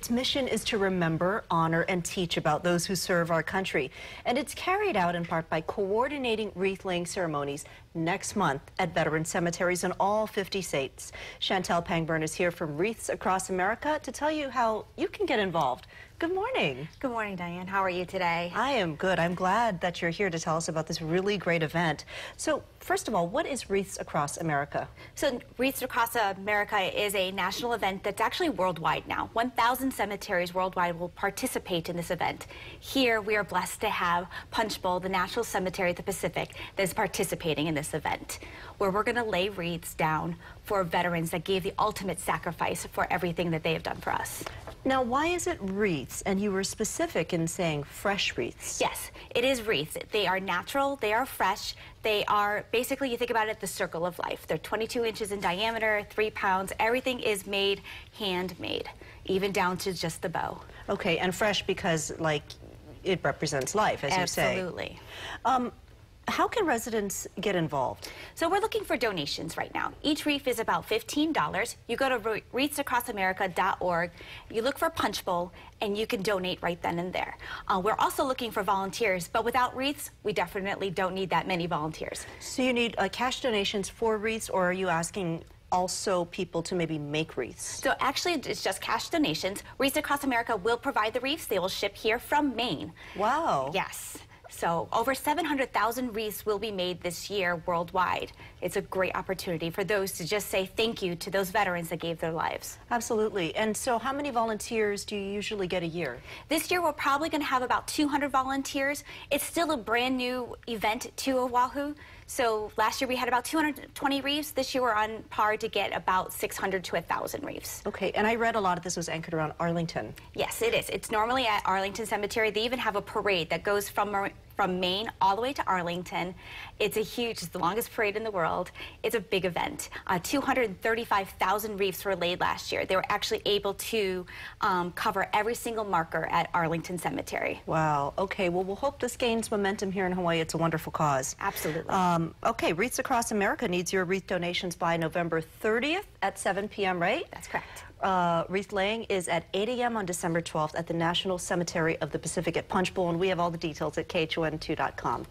Its mission is to remember, honor, and teach about those who serve our country. And it's carried out in part by coordinating wreath laying ceremonies next month at veteran cemeteries in all 50 states. Chantel Pangburn is here from Wreaths Across America to tell you how you can get involved. Good morning. Good morning, Diane. How are you today? I am good. I'm glad that you're here to tell us about this really great event. So, first of all, what is Wreaths Across America? So, Wreaths Across America is a national event that's actually worldwide now. 1,000 cemeteries worldwide will participate in this event. Here, we are blessed to have Punchbowl, the National Cemetery of the Pacific, that is participating in this event, where we're going to lay wreaths down for veterans that gave the ultimate sacrifice for everything that they have done for us. Now, why is it wreaths? And you were specific in saying fresh wreaths. Yes, it is wreaths. They are natural, they are fresh, they are basically, you think about it, the circle of life. They're 22 inches in diameter, three pounds. Everything is made handmade, even down to just the bow. Okay, and fresh because, like, it represents life, as Absolutely. you say. Absolutely. Um, how can residents get involved? So we're looking for donations right now. Each wreath is about $15. You go to wreathsacrossamerica.org, you look for Punchbowl, and you can donate right then and there. Uh, we're also looking for volunteers, but without wreaths, we definitely don't need that many volunteers. So you need uh, cash donations for wreaths, or are you asking also people to maybe make wreaths? So actually, it's just cash donations. Wreaths Across America will provide the wreaths. They will ship here from Maine. Wow. Yes. So over 700,000 wreaths will be made this year worldwide. It's a great opportunity for those to just say thank you to those veterans that gave their lives. Absolutely. And so how many volunteers do you usually get a year? This year we're probably going to have about 200 volunteers. It's still a brand new event to Oahu. So last year we had about 220 wreaths. This year we're on par to get about 600 to 1,000 wreaths. Okay, and I read a lot of this was anchored around Arlington. Yes, it is. It's normally at Arlington Cemetery. They even have a parade that goes from from Maine all the way to Arlington. It's a huge, it's the longest parade in the world. It's a big event. Uh, 235,000 wreaths were laid last year. They were actually able to um, cover every single marker at Arlington Cemetery. Wow. Okay. Well, we'll hope this gains momentum here in Hawaii. It's a wonderful cause. Absolutely. Um, okay. Wreaths Across America needs your wreath donations by November 30th at 7 p.m., right? That's correct. Uh, wreath laying is at 8 a.m. on December 12th at the National Cemetery of the Pacific at Punchbowl, and we have all the details at KHON2.com.